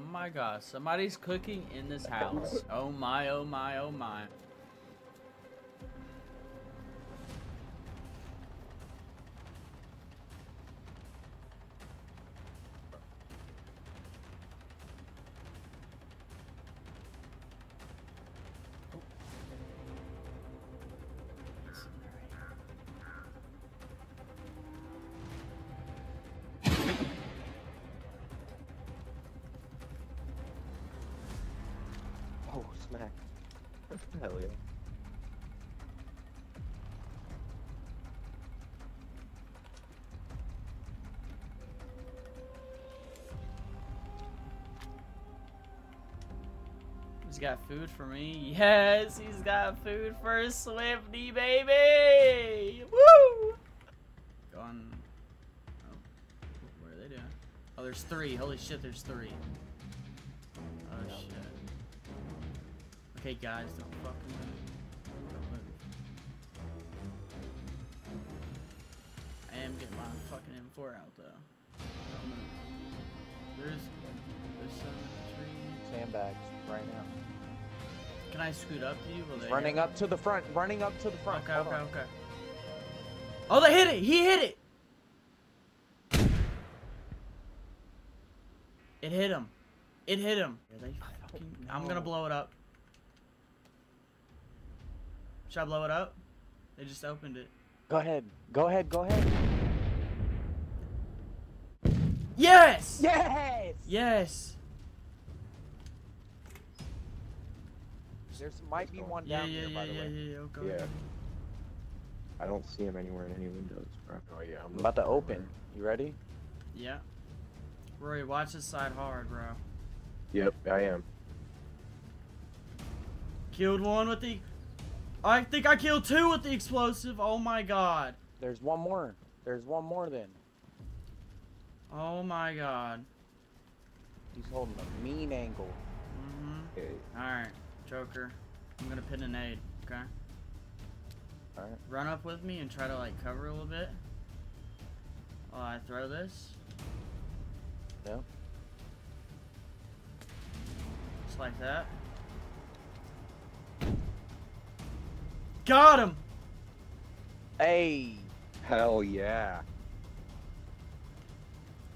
Oh my gosh, somebody's cooking in this house. Oh my, oh my, oh my. Oh, smack. Hell yeah. He's got food for me. Yes, he's got food for Swifty, baby! Woo! Go on. Oh, what are they doing? Oh, there's three. Holy shit, there's three. Okay, guys, don't fucking move. Don't move. I am getting my fucking M4 out though. Don't move. There's, there's some tree. Sandbags right now. Can I scoot up to you? Running up to the front. Running up to the front. Okay, Hold okay, on. okay. Oh, they hit it! He hit it! It hit him. It hit him. Are they fucking... I'm gonna blow it up. Should I blow it up? They just opened it. Go ahead. Go ahead. Go ahead. Yes! Yes. Yes! There's might be one down yeah, here, yeah, by the yeah, way. yeah, yeah. Okay. Yeah. okay. I don't see him anywhere in any windows, bro. Oh yeah, I'm I'm about to looking open. You ready? Yeah. Rory, watch this side hard, bro. Yep, I am. Killed one with the... I think I killed two with the explosive. Oh my god. There's one more. There's one more then. Oh my god. He's holding a mean angle. Mm-hmm. Okay. Alright, Joker. I'm gonna pin a nade, okay? Alright. Run up with me and try to like cover a little bit. While I throw this. Yep. Just like that. Got him! Hey. Hell yeah.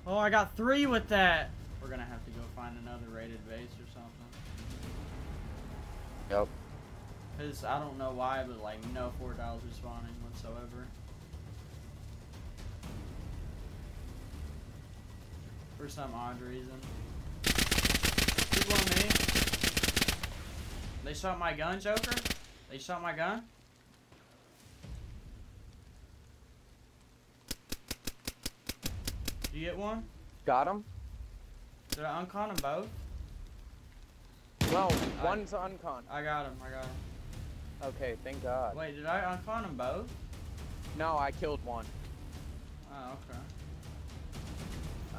Oh, I got three with that. We're gonna have to go find another rated base or something. Yep. Cause I don't know why, but like no four dials are spawning whatsoever. For some odd reason. People on me. They shot my gun, Joker. They shot my gun. Did you get one? Got him. Did I uncon them both? No, I- one's uncon. I got him. I got him. Okay, thank God. Wait, did I uncon them both? No, I killed one. Oh, okay.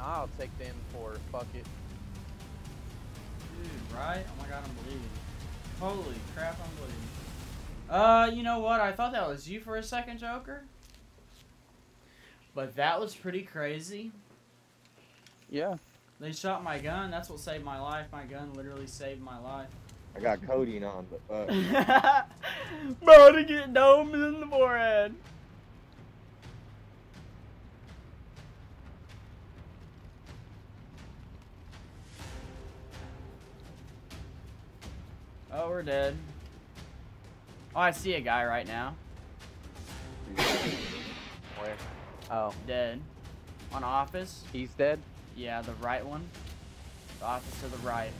I'll take them for fuck it. Dude, right? Oh my god, I'm bleeding. Holy crap, I'm bleeding. Uh, you know what? I thought that was you for a second, Joker. But that was pretty crazy. Yeah. They shot my gun. That's what saved my life. My gun literally saved my life. I got codeine on, but uh, Bro, to get domed in the forehead. Oh, we're dead. Oh, I see a guy right now. Where? Oh, Dead. On office. he's dead. Yeah, the right one. The office to the right.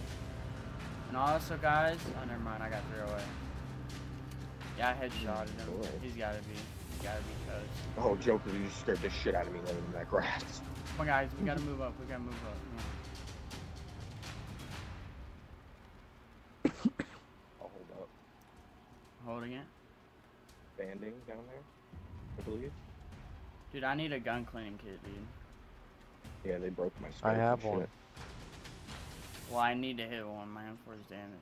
And also, guys. Oh, never mind. I got three away. Yeah, I headshotted him. Boy. He's gotta be. He's gotta be toast. oh, Joker, you just scared the shit out of me laying in that grass. Come on, guys. We gotta move up. We gotta move up. On. I'll hold up. Holding it. Banding down there, I believe. Dude, I need a gun cleaning kit, dude. Yeah, they broke my scope. I have one. Shit. Well, I need to hit one, man, for his damage.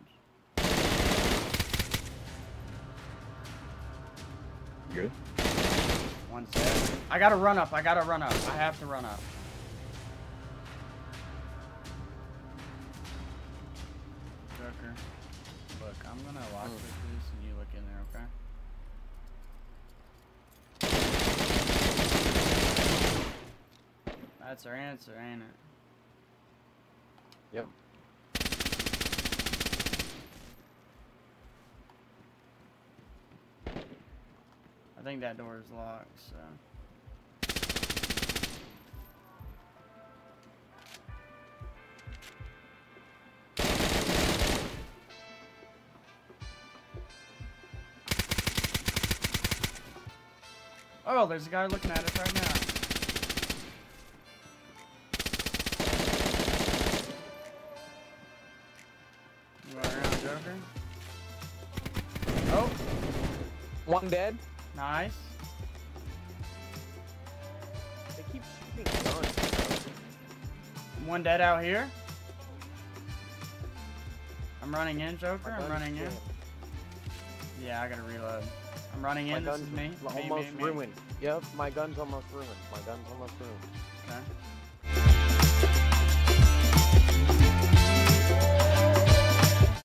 Good? One sec. I gotta run up. I gotta run up. I have to run up. Tucker. Look, I'm gonna lock this. That's our answer, ain't it? Yep. I think that door is locked, so. Oh, there's a guy looking at us right now. okay. Oh. One dead. Nice. They keep shooting guns. One dead out here. I'm running in, Joker. I'm running in. Yeah, I gotta reload. I'm running my in. Gun's this is me. Almost me, me, ruined. Yep, my gun's almost ruined. My gun's almost ruined. Okay.